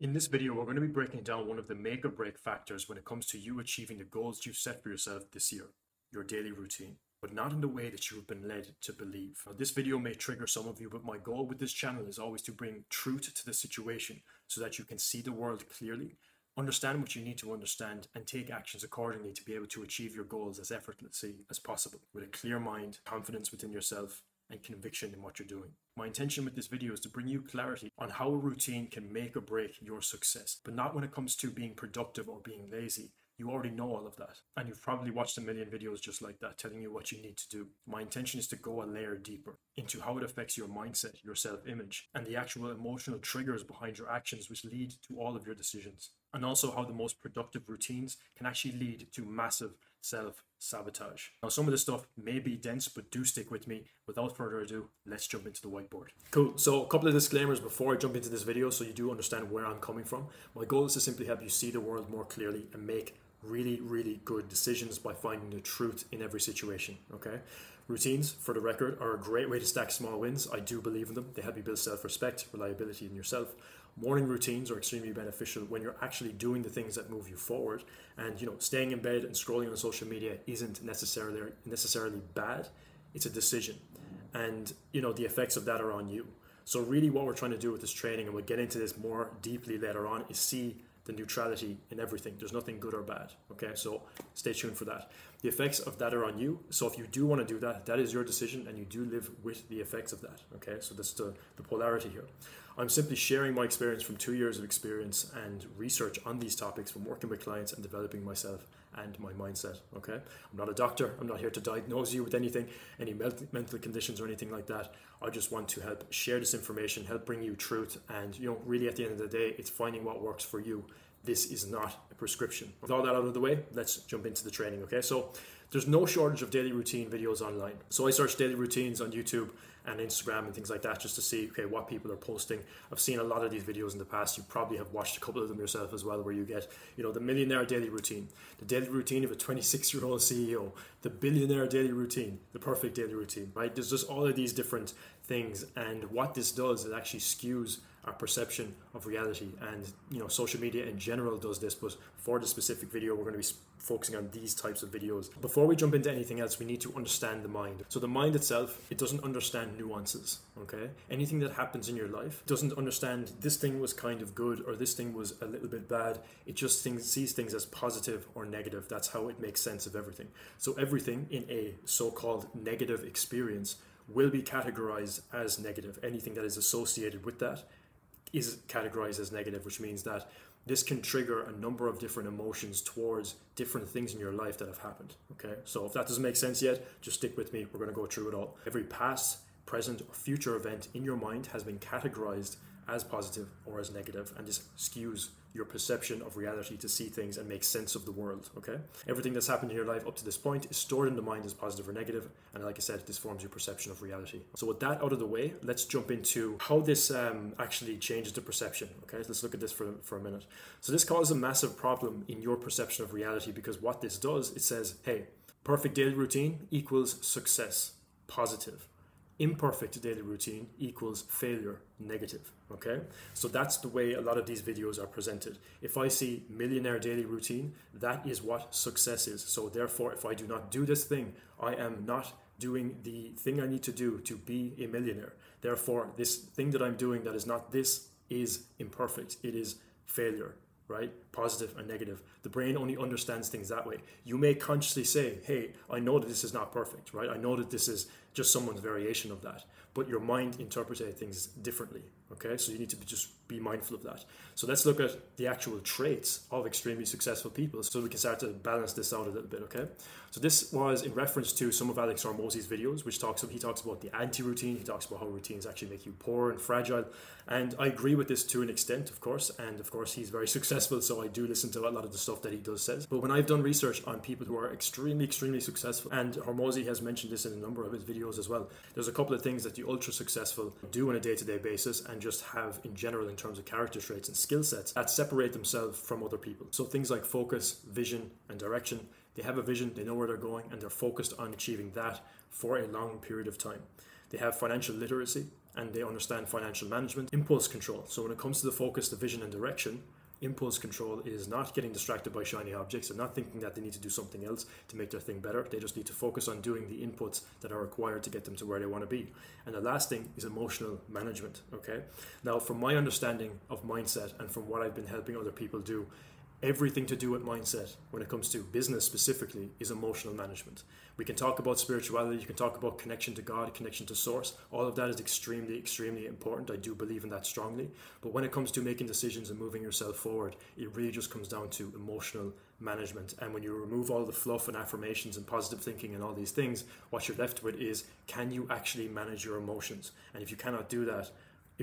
In this video, we're going to be breaking down one of the make or break factors when it comes to you achieving the goals you've set for yourself this year, your daily routine, but not in the way that you have been led to believe. Now, this video may trigger some of you, but my goal with this channel is always to bring truth to the situation so that you can see the world clearly, understand what you need to understand, and take actions accordingly to be able to achieve your goals as effortlessly as possible with a clear mind, confidence within yourself, and conviction in what you're doing. My intention with this video is to bring you clarity on how a routine can make or break your success, but not when it comes to being productive or being lazy. You already know all of that. And you've probably watched a million videos just like that telling you what you need to do. My intention is to go a layer deeper into how it affects your mindset, your self image, and the actual emotional triggers behind your actions, which lead to all of your decisions. And also how the most productive routines can actually lead to massive self sabotage. Now, some of this stuff may be dense, but do stick with me. Without further ado, let's jump into the whiteboard. Cool. So, a couple of disclaimers before I jump into this video so you do understand where I'm coming from. My goal is to simply help you see the world more clearly and make really, really good decisions by finding the truth in every situation. Okay. Routines, for the record, are a great way to stack small wins. I do believe in them. They help you build self respect, reliability in yourself. Morning routines are extremely beneficial when you're actually doing the things that move you forward. And you know, staying in bed and scrolling on social media isn't necessarily necessarily bad. It's a decision, and you know the effects of that are on you. So really, what we're trying to do with this training, and we'll get into this more deeply later on, is see the neutrality in everything. There's nothing good or bad. Okay, so stay tuned for that. The effects of that are on you. So if you do want to do that, that is your decision, and you do live with the effects of that. Okay, so that's the, the polarity here. I'm simply sharing my experience from two years of experience and research on these topics from working with clients and developing myself and my mindset. Okay, I'm not a doctor. I'm not here to diagnose you with anything, any mental conditions or anything like that. I just want to help share this information, help bring you truth, and you know, really at the end of the day, it's finding what works for you. This is not a prescription. With all that out of the way, let's jump into the training. Okay, so there's no shortage of daily routine videos online. So I search daily routines on YouTube and Instagram and things like that just to see okay what people are posting. I've seen a lot of these videos in the past. You probably have watched a couple of them yourself as well, where you get you know the millionaire daily routine, the daily routine of a 26 year old CEO, the billionaire daily routine, the perfect daily routine. Right? There's just all of these different things, and what this does it actually skews our perception of reality. And you know, social media in general does this, but for the specific video, we're going to be focusing on these types of videos. Before we jump into anything else, we need to understand the mind. So the mind itself, it doesn't understand nuances. Okay, anything that happens in your life doesn't understand this thing was kind of good or this thing was a little bit bad. It just thinks, sees things as positive or negative. That's how it makes sense of everything. So everything in a so-called negative experience will be categorized as negative. Anything that is associated with that is categorized as negative, which means that this can trigger a number of different emotions towards different things in your life that have happened. Okay, so if that doesn't make sense yet, just stick with me. We're going to go through it all. Every past, present, or future event in your mind has been categorized as positive or as negative, and this skews your perception of reality to see things and make sense of the world. Okay, everything that's happened in your life up to this point is stored in the mind as positive or negative, and like I said, this forms your perception of reality. So with that out of the way, let's jump into how this um, actually changes the perception. Okay, let's look at this for for a minute. So this causes a massive problem in your perception of reality because what this does, it says, hey, perfect daily routine equals success, positive imperfect daily routine equals failure negative okay? So that's the way a lot of these videos are presented. If i see millionaire daily routine that is what success is. So therefore if i do not do this thing i am not doing the thing i need to do to be a millionaire. Therefore this thing that i'm doing that is not this is imperfect. It is failure right? Positive and negative. The brain only understands things that way. You may consciously say, hey, I know that this is not perfect, right? I know that this is just someone's variation of that. But your mind interprets things differently. Okay, so you need to be, just be mindful of that. So let's look at the actual traits of extremely successful people so we can start to balance this out a little bit. Okay, so this was in reference to some of Alex Hormozi's videos, which talks he talks about the anti-routine. He talks about how routines actually make you poor and fragile. And I agree with this to an extent, of course. And of course, he's very successful, so I do listen to a lot of the stuff that he does says. But when I've done research on people who are extremely, extremely successful, and Hormozi has mentioned this in a number of his videos as well, there's a couple of things that the ultra successful do on a day-to-day basis, and just have in general in terms of character traits and skill sets that separate themselves from other people. So things like focus, vision, and direction. They have a vision, they know where they're going, and they're focused on achieving that for a long period of time. They have financial literacy, and they understand financial management, impulse control. So when it comes to the focus, the vision, and direction, impulse control is not getting distracted by shiny objects and not thinking that they need to do something else to make their thing better. They just need to focus on doing the inputs that are required to get them to where they want to be. And the last thing is emotional management. Okay. Now, from my understanding of mindset and from what I've been helping other people do, everything to do with mindset when it comes to business specifically is emotional management. We can talk about spirituality, you can talk about connection to God, connection to source. All of that is extremely, extremely important. I do believe in that strongly. But when it comes to making decisions and moving yourself forward, it really just comes down to emotional management. And when you remove all the fluff and affirmations and positive thinking and all these things, what you're left with is can you actually manage your emotions? And if you cannot do that,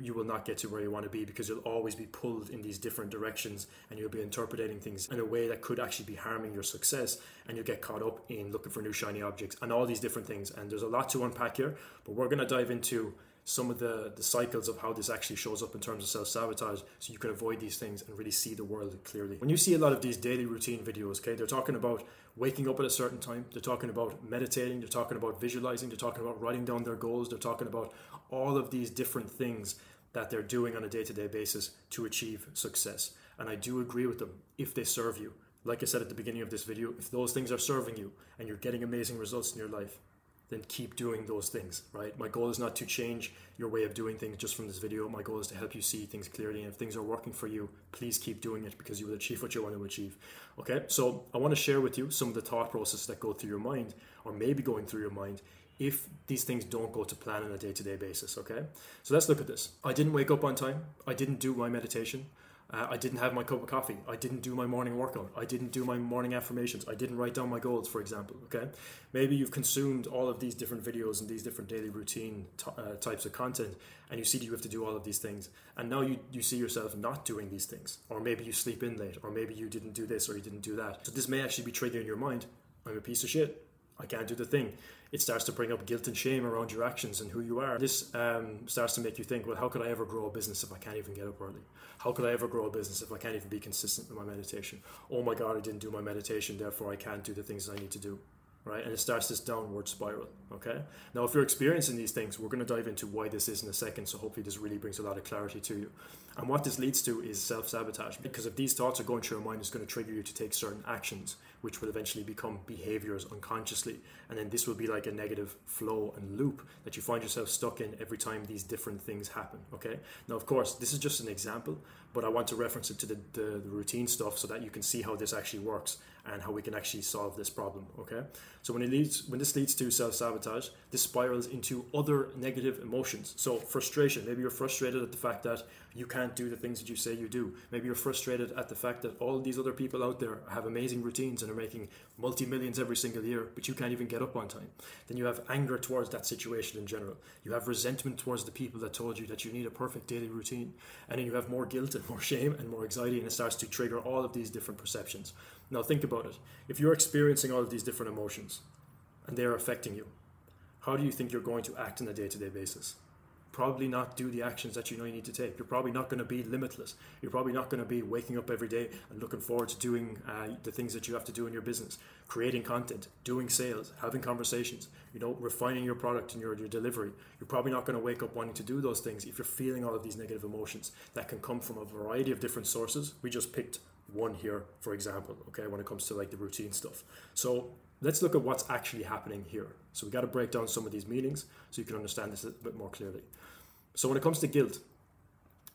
you will not get to where you want to be because you'll always be pulled in these different directions and you'll be interpreting things in a way that could actually be harming your success and you'll get caught up in looking for new shiny objects and all these different things. And there's a lot to unpack here but we're going to dive into some of the the cycles of how this actually shows up in terms of self-sabotage so you can avoid these things and really see the world clearly. When you see a lot of these daily routine videos okay they're talking about waking up at a certain time they're talking about meditating they're talking about visualizing they're talking about writing down their goals they're talking about all of these different things that they're doing on a day-to-day basis to achieve success. And i do agree with them if they serve you. Like i said at the beginning of this video if those things are serving you and you're getting amazing results in your life then keep doing those things, right? My goal is not to change your way of doing things just from this video. My goal is to help you see things clearly. And if things are working for you, please keep doing it because you will achieve what you want to achieve. Okay, so I want to share with you some of the thought processes that go through your mind or maybe going through your mind if these things don't go to plan on a day to day basis. Okay, so let's look at this. I didn't wake up on time, I didn't do my meditation. Uh, I didn't have my cup of coffee. I didn't do my morning workout. I didn't do my morning affirmations. I didn't write down my goals, for example. Okay, maybe you've consumed all of these different videos and these different daily routine uh, types of content, and you see that you have to do all of these things, and now you you see yourself not doing these things, or maybe you sleep in late, or maybe you didn't do this or you didn't do that. So this may actually be triggering your mind. I'm a piece of shit. I can't do the thing. It starts to bring up guilt and shame around your actions and who you are. This um, starts to make you think, well, how could I ever grow a business if I can't even get up early? How could I ever grow a business if I can't even be consistent with my meditation? Oh my God, I didn't do my meditation, therefore I can't do the things I need to do right? And it starts this downward spiral, okay? Now, if you're experiencing these things, we're going to dive into why this is in a second, so hopefully this really brings a lot of clarity to you. And what this leads to is self sabotage, because if these thoughts are going through your mind, it's going to trigger you to take certain actions, which will eventually become behaviors unconsciously. And then this will be like a negative flow and loop that you find yourself stuck in every time these different things happen, okay? Now, of course, this is just an example, but I want to reference it to the, the, the routine stuff so that you can see how this actually works and how we can actually solve this problem. Okay, so when it leads, when this leads to self sabotage, this spirals into other negative emotions. So frustration. Maybe you're frustrated at the fact that you can't do the things that you say you do. Maybe you're frustrated at the fact that all these other people out there have amazing routines and are making multi millions every single year, but you can't even get up on time. Then you have anger towards that situation in general. You have resentment towards the people that told you that you need a perfect daily routine, and then you have more guilt and more shame and more anxiety, and it starts to trigger all of these different perceptions. Now think about it. If you're experiencing all of these different emotions and they're affecting you, how do you think you're going to act on a day to day basis? Probably not do the actions that you know you need to take. You're probably not going to be limitless. You're probably not going to be waking up every day and looking forward to doing uh, the things that you have to do in your business, creating content, doing sales, having conversations, you know, refining your product and your, your delivery. You're probably not going to wake up wanting to do those things if you're feeling all of these negative emotions that can come from a variety of different sources. We just picked one here, for example, okay, when it comes to like the routine stuff. So let's look at what's actually happening here. So we got to break down some of these meanings so you can understand this a bit more clearly. So when it comes to guilt,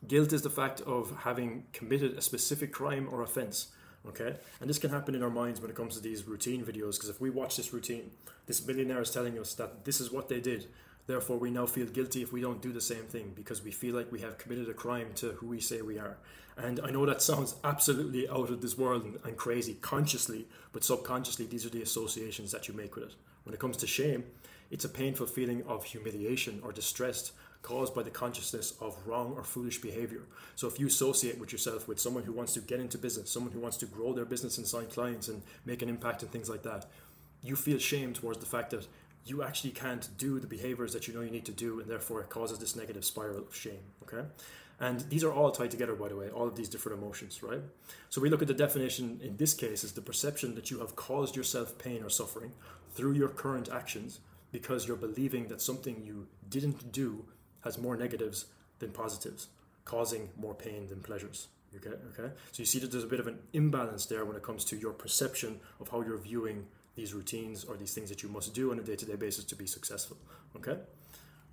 guilt is the fact of having committed a specific crime or offense. Okay, and this can happen in our minds when it comes to these routine videos. Because if we watch this routine, this millionaire is telling us that this is what they did, Therefore, we now feel guilty if we don't do the same thing because we feel like we have committed a crime to who we say we are. And I know that sounds absolutely out of this world and, crazy consciously, but subconsciously, these are the associations that you make with it. When it comes to shame, it's a painful feeling of humiliation or distress caused by the consciousness of wrong or foolish behavior. So if you associate with yourself with someone who wants to get into business, someone who wants to grow their business and sign clients and make an impact and things like that, you feel shame towards the fact that you actually can't do the behaviors that you know you need to do, and therefore it causes this negative spiral of shame. Okay. And these are all tied together, by the way, all of these different emotions, right? So we look at the definition in this case is the perception that you have caused yourself pain or suffering through your current actions because you're believing that something you didn't do has more negatives than positives, causing more pain than pleasures. Okay, okay. So you see that there's a bit of an imbalance there when it comes to your perception of how you're viewing these routines or these things that you must do on a day-to-day basis to be successful. Okay.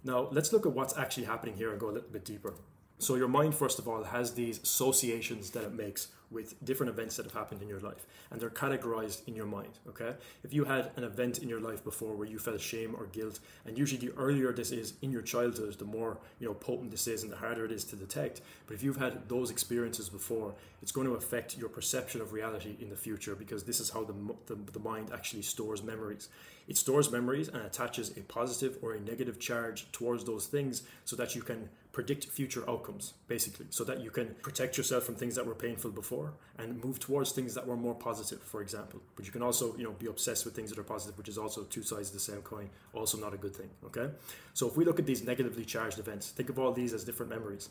Now let's look at what's actually happening here and go a little bit deeper. So your mind, first of all, has these associations that it makes with different events that have happened in your life, and they're categorized in your mind. Okay, if you had an event in your life before where you felt shame or guilt, and usually the earlier this is in your childhood, the more you know potent this is, and the harder it is to detect. But if you've had those experiences before, it's going to affect your perception of reality in the future because this is how the the, the mind actually stores memories. It stores memories and attaches a positive or a negative charge towards those things so that you can predict future outcomes, basically, so that you can protect yourself from things that were painful before and move towards things that were more positive, for example. But you can also, you know, be obsessed with things that are positive, which is also two sides of the same coin, also not a good thing. Okay? So if we look at these negatively charged events, think of all these as different memories.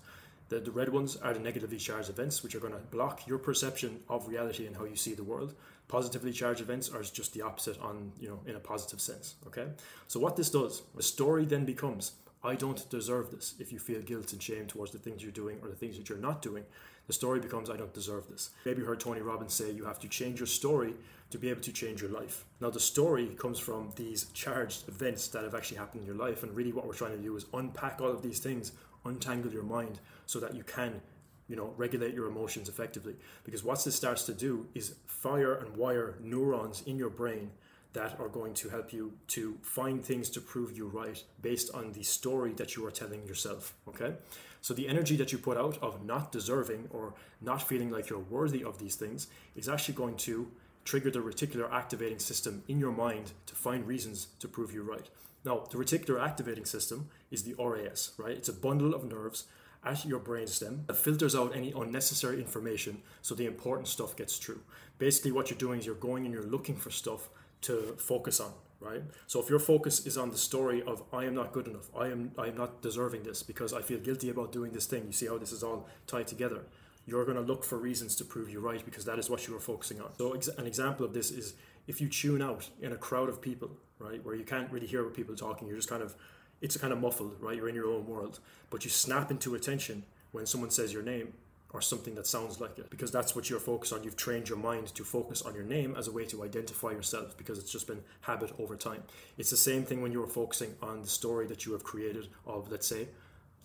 The, the red ones are the negatively charged events, which are going to block your perception of reality and how you see the world. Positively charged events are just the opposite on, you know, in a positive sense. Okay? So what this does, a story then becomes I don't deserve this. If you feel guilt and shame towards the things you're doing or the things that you're not doing, the story becomes I don't deserve this. Maybe you heard Tony Robbins say you have to change your story to be able to change your life. Now, the story comes from these charged events that have actually happened in your life, and really what we're trying to do is unpack all of these things, untangle your mind so that you can you know regulate your emotions effectively because what this starts to do is fire and wire neurons in your brain that are going to help you to find things to prove you right based on the story that you are telling yourself. Okay? So the energy that you put out of not deserving or not feeling like you're worthy of these things is actually going to trigger the reticular activating system in your mind to find reasons to prove you right. Now, the reticular activating system is the RAS, right? It's a bundle of nerves at your brainstem that filters out any unnecessary information so the important stuff gets through. Basically, what you're doing is you're going and you're looking for stuff to focus on right? So if your focus is on the story of i am not good enough. I am i am not deserving this because i feel guilty about doing this thing. You see how this is all tied together. You're going to look for reasons to prove you right because that is what you are focusing on. So an example of this is if you tune out in a crowd of people right where you can't really hear what people are talking you're just kind of it's kind of muffled right? You're in your own world but you snap into attention when someone says your name or something that sounds like it because that's what you're focused on. You've trained your mind to focus on your name as a way to identify yourself because it's just been habit over time. It's the same thing when you're focusing on the story that you have created of, let's say,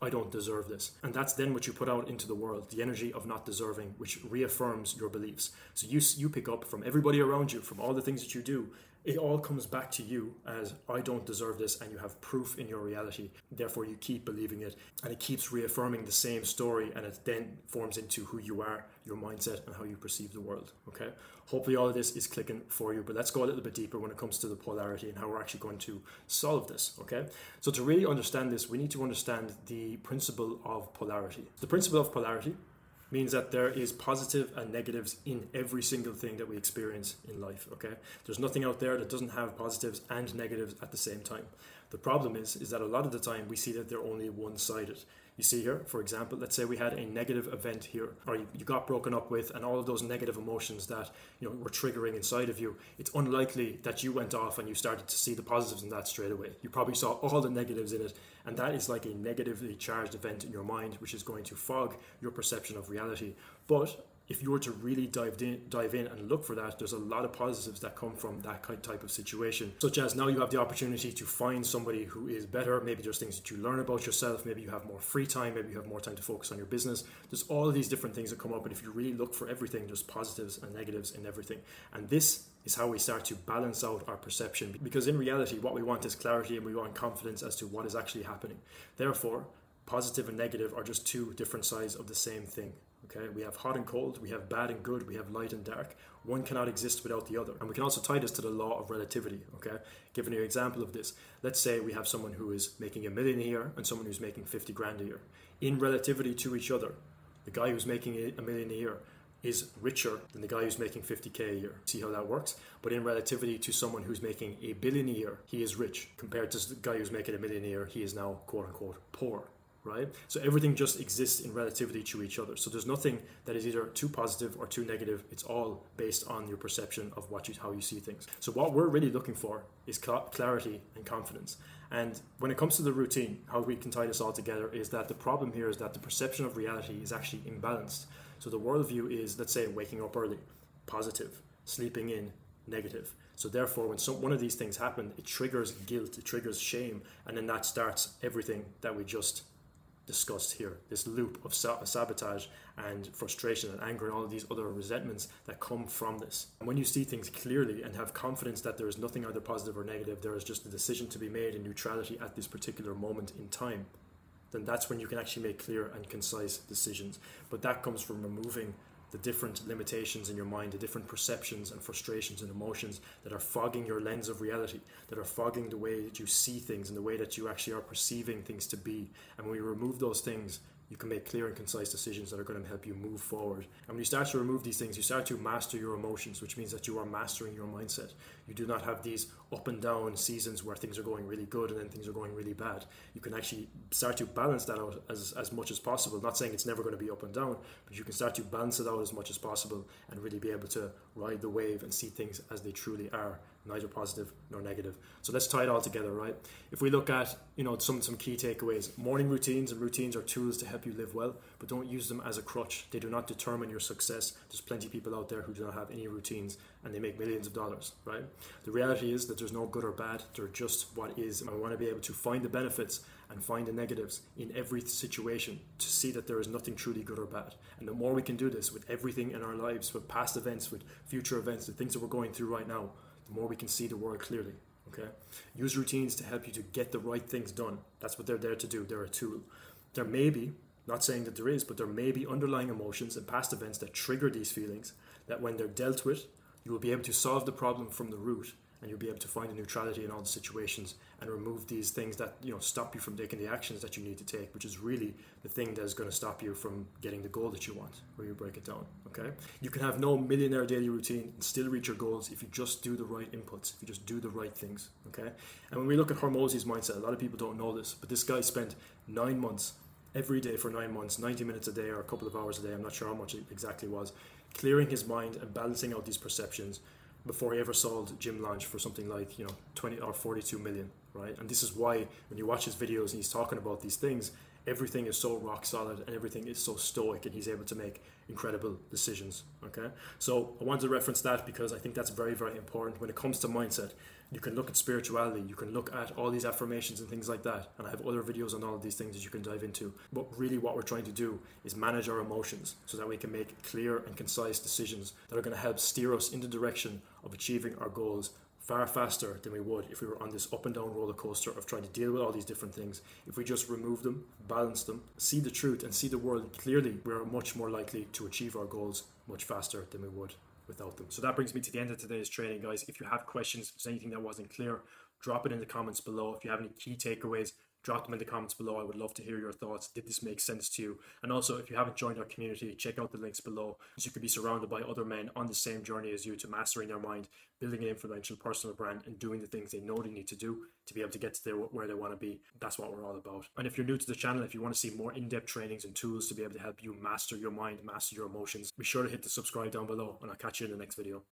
I don't deserve this. And that's then what you put out into the world, the energy of not deserving, which reaffirms your beliefs. So you, you pick up from everybody around you, from all the things that you do, it all comes back to you as I don't deserve this, and you have proof in your reality. Therefore, you keep believing it, and it keeps reaffirming the same story, and it then forms into who you are, your mindset, and how you perceive the world. Okay. Hopefully, all of this is clicking for you, but let's go a little bit deeper when it comes to the polarity and how we're actually going to solve this. Okay. So, to really understand this, we need to understand the principle of polarity. The principle of polarity means that there is positive and negatives in every single thing that we experience in life okay there's nothing out there that doesn't have positives and negatives at the same time the problem is is that a lot of the time we see that they're only one-sided you see here, for example, let's say we had a negative event here, or you, you got broken up with, and all of those negative emotions that you know were triggering inside of you. It's unlikely that you went off and you started to see the positives in that straight away. You probably saw all the negatives in it, and that is like a negatively charged event in your mind, which is going to fog your perception of reality. But if you were to really dive in, dive in and look for that, there's a lot of positives that come from that kind type of situation. Such as now you have the opportunity to find somebody who is better. Maybe there's things that you learn about yourself. Maybe you have more free time. Maybe you have more time to focus on your business. There's all of these different things that come up. But if you really look for everything, there's positives and negatives in everything. And this is how we start to balance out our perception. Because in reality, what we want is clarity and we want confidence as to what is actually happening. Therefore, positive and negative are just two different sides of the same thing. Okay, we have hot and cold, we have bad and good, we have light and dark. One cannot exist without the other. And we can also tie this to the law of relativity. Okay, giving you an example of this, let's say we have someone who is making a million a year and someone who's making 50 grand a year. In relativity to each other, the guy who's making a million a year is richer than the guy who's making 50k a year. See how that works? But in relativity to someone who's making a billion a year, he is rich. Compared to the guy who's making a million a year, he is now quote unquote poor. right? So everything just exists in relativity to each other. So there's nothing that is either too positive or too negative. It's all based on your perception of what you how you see things. So what we're really looking for is clarity and confidence. And when it comes to the routine, how we can tie this all together is that the problem here is that the perception of reality is actually imbalanced. So the worldview is, let's say, waking up early, positive, sleeping in, negative. So therefore, when some, one of these things happen, it triggers guilt, it triggers shame, and then that starts everything that we just discussed here this loop of sabotage and frustration and anger and all of these other resentments that come from this. And when you see things clearly and have confidence that there is nothing either positive or negative, there is just a decision to be made in neutrality at this particular moment in time, then that's when you can actually make clear and concise decisions. But that comes from removing the different limitations in your mind, the different perceptions and frustrations and emotions that are fogging your lens of reality, that are fogging the way that you see things and the way that you actually are perceiving things to be. And when we remove those things, you can make clear and concise decisions that are going to help you move forward. And when you start to remove these things, you start to master your emotions, which means that you are mastering your mindset. You do not have these up and down seasons where things are going really good and then things are going really bad. You can actually start to balance that out as, as much as possible. Not saying it's never going to be up and down, but you can start to balance it out as much as possible and really be able to ride the wave and see things as they truly are neither positive nor negative. So let's tie it all together, right? If we look at, you know, some some key takeaways, morning routines and routines are tools to help you live well, but don't use them as a crutch. They do not determine your success. There's plenty of people out there who do not have any routines and they make millions of dollars, right? The reality is that there's no good or bad. They're just what is. And I want to be able to find the benefits and find the negatives in every situation to see that there is nothing truly good or bad. And the more we can do this with everything in our lives, with past events, with future events, the things that we're going through right now, the more we can see the world clearly. Okay? Use routines to help you to get the right things done. That's what they're there to do. They're a tool. There may be, not saying that there is, but there may be underlying emotions and past events that trigger these feelings that when they're dealt with, you will be able to solve the problem from the root and you'll be able to find a neutrality in all the situations and remove these things that you know stop you from taking the actions that you need to take which is really the thing that is going to stop you from getting the goal that you want where you break it down okay? You can have no millionaire daily routine and still reach your goals if you just do the right inputs if you just do the right things okay? And when we look at Hormozi's mindset a lot of people don't know this but this guy spent nine months every day for nine months 90 minutes a day or a couple of hours a day i'm not sure how much it exactly was clearing his mind and balancing out these perceptions before he ever sold Gym Launch for something like you know 20 or 42 million, right? And this is why when you watch his videos and he's talking about these things, everything is so rock solid and everything is so stoic, and he's able to make incredible decisions. Okay, so I wanted to reference that because I think that's very very important when it comes to mindset. You can look at spirituality, you can look at all these affirmations and things like that. And I have other videos on all of these things that you can dive into. But really, what we're trying to do is manage our emotions so that we can make clear and concise decisions that are going to help steer us in the direction of achieving our goals far faster than we would if we were on this up and down roller coaster of trying to deal with all these different things. If we just remove them, balance them, see the truth, and see the world clearly, we're much more likely to achieve our goals much faster than we would without them. So that brings me to the end of today's training, guys. If you have questions, if there's anything that wasn't clear, drop it in the comments below. If you have any key takeaways, drop them in the comments below. I would love to hear your thoughts. Did this make sense to you? And also, if you haven't joined our community, check out the links below so you can be surrounded by other men on the same journey as you to mastering their mind, building an influential personal brand, and doing the things they know they need to do to be able to get to their, where they want to be. That's what we're all about. And if you're new to the channel, if you want to see more in depth trainings and tools to be able to help you master your mind, master your emotions, be sure to hit the subscribe down below, and I'll catch you in the next video.